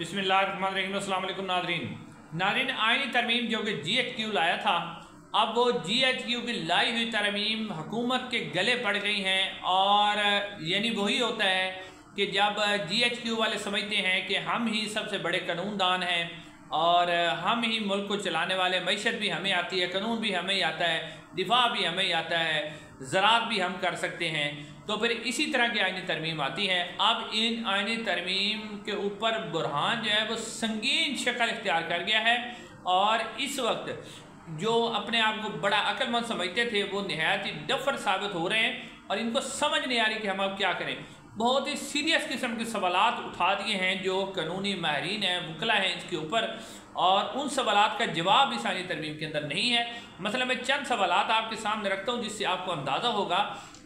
बिस्मिल्लाम Nadreen. Nadreen आइनी तरमीम जो कि जी एच क्यू लाया था, अब वो जी एच क्यू की लाई हुई तरमीम हुकूमत के गले पड़ गई हैं और, यानी वही होता है कि जब जी एच क्यू वाले समझते हैं कि हम ही सबसे बड़े कानूनदान हैं और हम ही मुल्क को चलाने वाले, मीशत भी हमें आती है, कानून भी हमें आता है, दिफा भी हमें आता है, ज़रात भी हम कर सकते हैं। तो फिर इसी तरह की आयनी तरमीम आती है। अब इन आयनी तरमीम के ऊपर बुरहान जो है वो संगीन शक्ल इख्तियार कर गया है और इस वक्त जो अपने आप को बड़ा अक्लमंद समझते थे, वो नहायत ही डफर साबित हो रहे हैं और इनको समझ नहीं आ रही कि हम अब क्या करें। बहुत ही सीरियस किस्म के सवाल उठा दिए हैं जो कानूनी माहरीन हैं, वकला हैं इसके ऊपर, और उन सवाल का जवाब इस आनी तरमीम के अंदर नहीं है। मतलब मैं चंद सवाल आपके सामने रखता हूँ, जिससे आपको अंदाज़ा होगा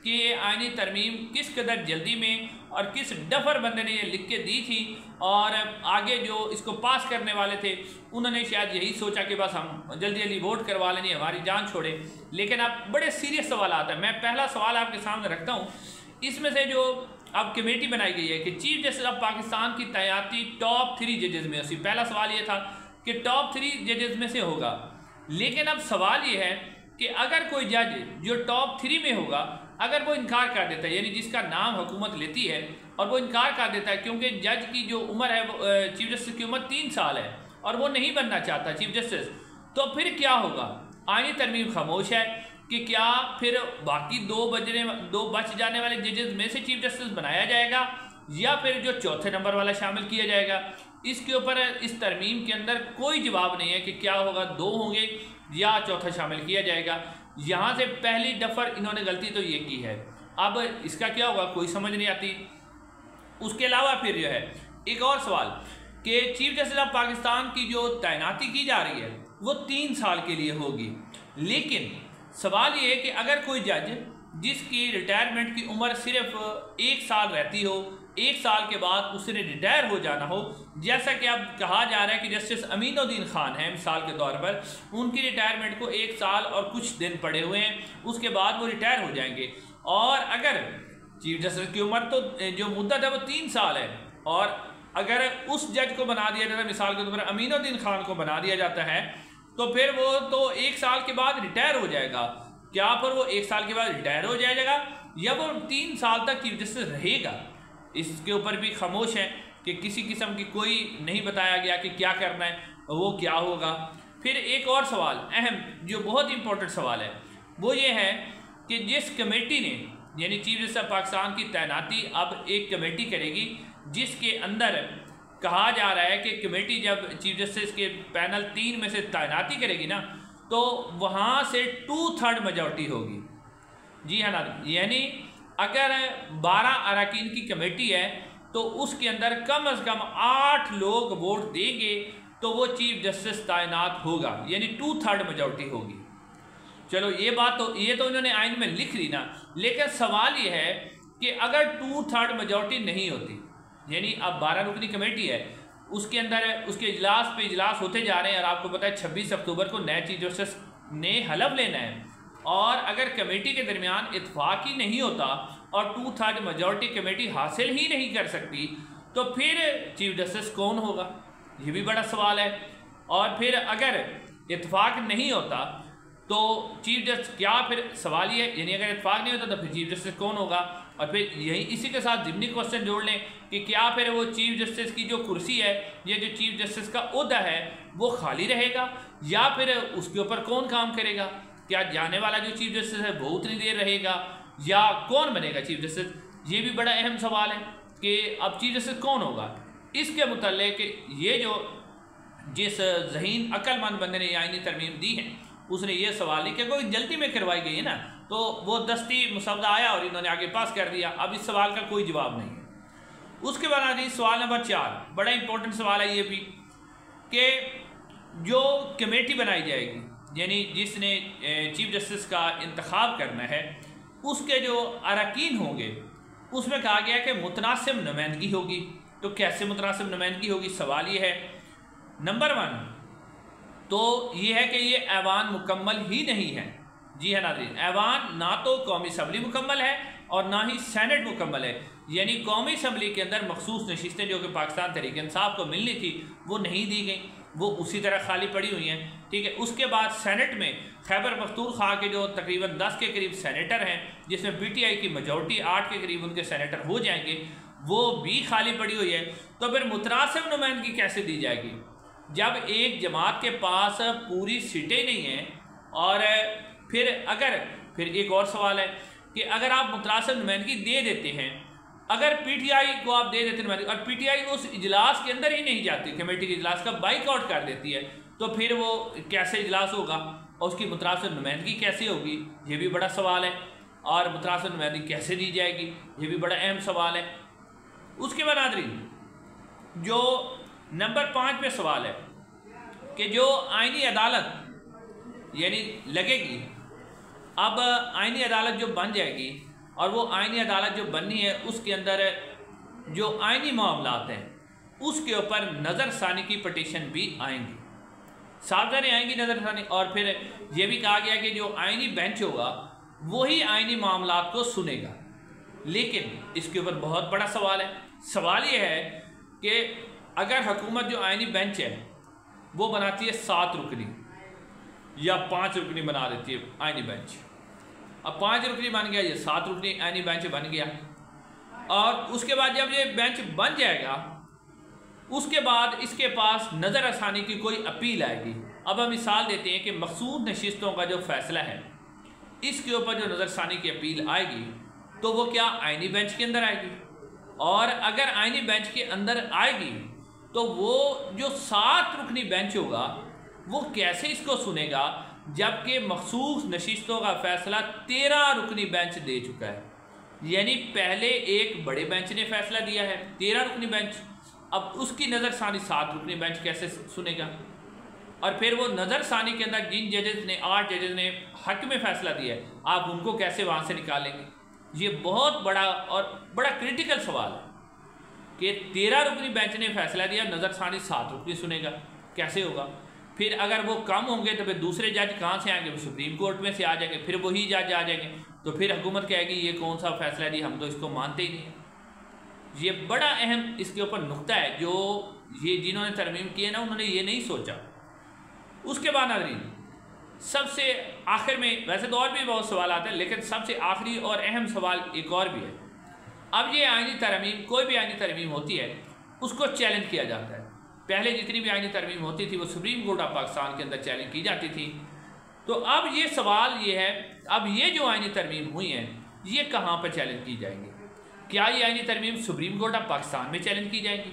कि ये आइनी तरमीम किस कदर जल्दी में और किस डफर बंदे ने ये लिख के दी थी, और आगे जो इसको पास करने वाले थे, उन्होंने शायद यही सोचा कि बस हम जल्दी जल्दी वोट करवा लेंगे हमारी जान छोड़े। लेकिन आप बड़े सीरियस सवाल हैं। मैं पहला सवाल आपके सामने रखता हूँ, इसमें से जो अब कमेटी बनाई गई है कि चीफ जस्टिस ऑफ़ पाकिस्तान की तैयारी टॉप थ्री जजेस में उसी पहला सवाल ये था कि टॉप थ्री जजेस में से होगा। लेकिन अब सवाल ये है कि अगर कोई जज जो टॉप थ्री में होगा, अगर वो इनकार कर देता है, यानी जिसका नाम हुकूमत लेती है, और वो इनकार कर देता है, क्योंकि जज की जो उम्र है, वो चीफ जस्टिस की उम्र तीन साल है, और वो नहीं बनना चाहता चीफ जस्टिस तो फिर क्या होगा? आइनी तरमीम खामोश है। कि क्या फिर बाकी दो बजने, दो बच जाने वाले जजेस में से चीफ जस्टिस बनाया जाएगा, या फिर जो चौथे नंबर वाला शामिल किया जाएगा? इसके ऊपर, इस तरमीम के अंदर कोई जवाब नहीं है कि क्या होगा, दो होंगे, या चौथा शामिल किया जाएगा। यहाँ से पहली डफर इन्होंने गलती तो ये की है। अब इसका क्या होगा, कोई समझ नहीं आती। उसके अलावा फिर जो है, एक और सवाल कि चीफ जस्टिस ऑफ़ पाकिस्तान की जो तैनाती की जा रही है, वो तीन साल के लिए होगी। लेकिन सवाल ये है कि अगर कोई जज जिसकी रिटायरमेंट की उम्र सिर्फ़ एक साल रहती हो, एक साल के बाद उसने रिटायर हो जाना हो, जैसा कि अब कहा जा रहा है कि जस्टिस अमीनुद्दीन खान हैं मिसाल के तौर पर, उनकी रिटायरमेंट को एक साल और कुछ दिन पड़े हुए हैं, उसके बाद वो रिटायर हो जाएँगे। और अगर चीफ जस्टिस की उम्र तो जो मुद्दत है वो तीन साल है, और अगर उस जज को बना दिया जाता है, मिसाल के तौर पर अमीनुद्दीन खान को बना दिया जाता है तो फिर वो तो एक साल के बाद रिटायर हो जाएगा। क्या पर वो एक साल के बाद रिटायर हो जाएगा? या वो तीन साल तक चीफ जस्टिस रहेगा? इसके ऊपर भी खामोश है कि किसी किस्म की कोई नहीं बताया गया कि क्या करना है वो क्या होगा। फिर एक और सवाल, अहम, जो बहुत इंपॉर्टेंट सवाल है। वो ये है कि जिस कमेटी ने, यानी चीफ जस्टिस पाकिस्तान की तैनाती अब एक कमेटी करेगी, जिसके अंदर कहा जा रहा है कि कमेटी जब चीफ जस्टिस के पैनल तीन में से तैनाती करेगी ना तो वहाँ से टू थर्ड मेजोरिटी होगी। जी हाँ ना यानी अगर बारह अरकान की कमेटी है तो उसके अंदर कम अज़ कम आठ लोग वोट देंगे तो वो चीफ जस्टिस तैनात होगा, यानी टू थर्ड मेजोरिटी होगी। चलो, ये बात तो ये तो इन्होंने आइन में लिख ली ना, लेकिन सवाल ये है कि अगर टू थर्ड मेजोरिटी नहीं होती यानी अब बारह रुकनी कमेटी है, उसके अंदर, उसके इजलास पे इजलास होते जा रहे हैं और आपको पता है छब्बीस अक्टूबर को नए चीफ जस्टिस ने हलफ लेना है। और अगर कमेटी के दरमियान इतफाक ही नहीं होता और टू थर्ड मेजोरिटी कमेटी हासिल ही नहीं कर सकती तो फिर चीफ जस्टिस कौन होगा? ये भी बड़ा सवाल है। और फिर अगर इतफाक नहीं होता तो चीफ जस्टिस, क्या फिर सवाल है? यानी अगर इतफाक नहीं होता तो फिर चीफ जस्टिस कौन होगा? और फिर यही इसी के साथ जिमनी क्वेश्चन जोड़ लें कि क्या फिर वो चीफ जस्टिस की जो कुर्सी है, ये जो चीफ जस्टिस का उहदा है, वो खाली रहेगा? या फिर उसके ऊपर कौन काम करेगा? क्या जाने वाला जो चीफ जस्टिस है, वो उतनी देर रहेगा? या कौन बनेगा चीफ जस्टिस? ये भी बड़ा अहम सवाल है कि अब चीफ जस्टिस कौन होगा? इसके मुतल ये जो जिस जहीन अक्लमंद बंदे ने आइनी तरमीम दी है उसने ये सवाल लिया कि कोई जल्दी में करवाई गई है ना। तो वो दस्ती मुसवदा आया और इन्होंने आगे पास कर दिया। अब इस सवाल का कोई जवाब नहीं है। उसके बाद आ सवाल नंबर चार। बड़ा इंपॉर्टेंट सवाल है ये भी, कि जो कमेटी बनाई जाएगी, यानी जिसने चीफ जस्टिस का इंतखब करना है, उसके जो अरकान होंगे, उसमें कहा गया कि मुतनासिब नुमाइंदगी होगी। तो कैसे मुतनासिब नुमाइंदगी होगी? सवाल ये है। नंबर वन तो ये है कि ये ऐवान मुकम्मल ही नहीं है। जी है नाजरीन, ऐवान ना तो कौमी असम्बली मुकम्मल है और ना ही सैनट मुकम्मल है। यानी कौमी असम्बली के अंदर मखसूस नशस्तें जो कि पाकिस्तान तरीके इंसाफ को मिलनी थी, वो नहीं दी गई। वो उसी तरह खाली पड़ी हुई हैं। ठीक है, उसके बाद सेनेट में खैबर पख्तूनख्वा के जो तकरीबन दस के करीब सेनेटर हैं, जिसमें पी टी आई की मेजोरिटी आठ के करीब उनके सेनेटर हो जाएँगे, वो भी खाली पड़ी हुई है। तो फिर मुतरासब नुमाइंदगी कैसे दी जाएगी? जब एक जमात के पास पूरी सीटें नहीं हैं और फिर अगर, फिर एक और सवाल है कि अगर आप मुतरासब नुमाइंदगी दे देते हैं, अगर पीटीआई को आप दे देते नुमाइंदगी, और पीटीआई उस इजलास के अंदर ही नहीं जाती, कमेटी के इजलास का बाइकआउट कर देती है तो फिर वो कैसे इजलास होगा और उसकी मुतरासब नुमाइंदगी कैसे होगी? ये भी बड़ा सवाल है और मुतरासब नुमाइंदगी कैसे दी जाएगी? ये भी बड़ा अहम सवाल है। उसके बाद आदरी जो नंबर पाँच पे सवाल है कि जो आइनी अदालत, यानी लगेगी, अब आइनी अदालत जो बन जाएगी और वो आइनी अदालत जो बननी है, उसके अंदर जो आइनी मामला हैं, उसके ऊपर नज़रसानी की पटिशन भी आएँगी। सावधानी आएँगी नज़रसानी और फिर ये भी कहा गया कि जो आइनी बेंच होगा, वही आइनी मामला को सुनेगा। लेकिन इसके ऊपर बहुत बड़ा सवाल है। सवाल ये है कि अगर हुकूमत जो आइनी बेंच है, वो बनाती है सात रुकनी, या पाँच रुकनी बना देती है आइनी बेंच। अब पाँच रुकनी बन गया, ये सात रुकनी आइनी बेंच बन गया। और उसके बाद जब ये बेंच बन जाएगा, उसके बाद इसके पास नज़र आसानी की कोई अपील आएगी। अब हम मिसाल देते हैं कि मखसूद नशस्तों का जो फैसला है, इसके ऊपर जो नज़र आसानी की अपील आएगी तो वो क्या आइनी बेंच के अंदर आएगी? और अगर आइनी बेंच के अंदर आएगी तो वो जो सात रुकनी बेंच होगा, वो कैसे इसको सुनेगा? जबकि मखसूस नशिस्तों का फैसला तेरह रुकनी बेंच दे चुका है। यानी पहले एक बड़े बेंच ने फैसला दिया है, तेरह रुकनी बेंच। अब उसकी नज़र सानी सात रुकनी बेंच कैसे सुनेगा? और फिर वो नज़र सानी के अंदर जिन जजेस ने, आठ जजेस ने हक में फैसला दिया है, आप उनको कैसे वहाँ से निकालेंगे? ये बहुत बड़ा और बड़ा क्रिटिकल सवाल है। कि तेरह रुकनी बेंच ने फैसला दिया, नज़र सानी सात रुकनी सुनेगा, कैसे होगा? फिर अगर वो कम होंगे तो फिर दूसरे जज कहाँ से आएँगे? सुप्रीम कोर्ट में से आ जाएँगे, फिर वही जज आ जाएँगे। तो फिर हुकूमत कहेगी, ये कौन सा फैसला दिया हम तो इसको मानते ही नहीं ये बड़ा अहम इसके ऊपर नुकता है, जो ये जिन्होंने तरमीम किए ना, उन्होंने ये नहीं सोचा। उसके बाद नाजरीन, सबसे आखिर में, वैसे तो और भी बहुत सवाल आते हैं, लेकिन सबसे आखिरी और अहम सवाल एक और भी है। अब ये आइनी तरमीम, कोई भी आइनी तरमीम होती है, उसको चैलेंज किया जाता है। पहले जितनी भी आइनी तरमीम होती थी, वो सुप्रीम कोर्ट ऑफ़ पाकिस्तान के अंदर चैलेंज की जाती थी। तो अब ये सवाल ये है, अब ये जो आइनी तरमीम हुई हैं, ये कहाँ पर चैलेंज की जाएँगी? क्या ये आइनी तरमीम सुप्रीम कोर्ट ऑफ़ पाकिस्तान में चैलेंज की जाएगी?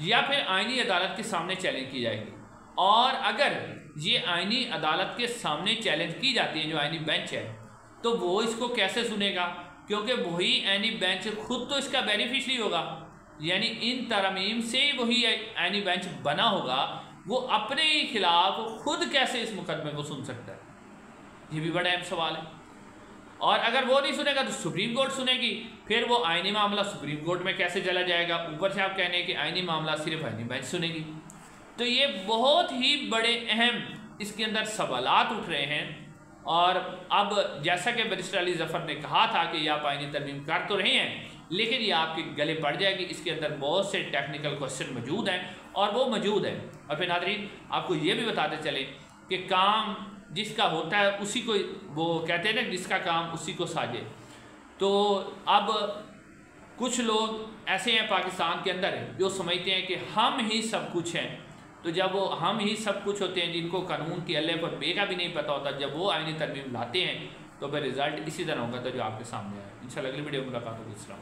या फिर आइनी अदालत के सामने चैलेंज की जाएगी? और अगर ये आइनी अदालत के सामने चैलेंज की जाती है, जो आइनी बेंच है तो वो इसको कैसे सुनेगा? क्योंकि वही एनी बेंच खुद तो इसका बेनिफिशरी होगा। यानी इन तरमीम से ही वही एनी बेंच बना होगा। वो अपने ही खिलाफ खुद कैसे इस मुकदमे को सुन सकता है? ये भी बड़ा अहम सवाल है। और अगर वो नहीं सुनेगा तो सुप्रीम कोर्ट सुनेगी। फिर वो आइनी मामला सुप्रीम कोर्ट में कैसे चला जाएगा? ऊपर से आप कहने कि आइनी मामला सिर्फ़ आइनी बेंच सुनेगी। तो ये बहुत ही बड़े अहम इसके अंदर सवाल उठ रहे हैं। और अब जैसा कि बरिस्टर अली जफ़र ने कहा था कि ये आप आइनी तरमीम कर तो रहे हैं, लेकिन ये आपके गले पड़ जाएगी। इसके अंदर बहुत से टेक्निकल क्वेश्चन मौजूद हैं और वो मौजूद हैं। और फिर नादरीन, आपको ये भी बताते चले कि काम जिसका होता है, उसी को वो कहते हैं ना जिसका काम उसी को साजे। तो अब कुछ लोग ऐसे हैं पाकिस्तान के अंदर जो समझते हैं कि हम ही सब कुछ हैं। तो जब वो हम ही सब कुछ होते हैं जिनको कानून की अल्लाह पर बे भी नहीं पता होता, जब वो आईनी तरमीम लाते हैं तो फिर रिज़ल्ट इसी तरह होगा तो जो आपके सामने आए इन अगली वीडियो मुलाकात होगी। इस्लाम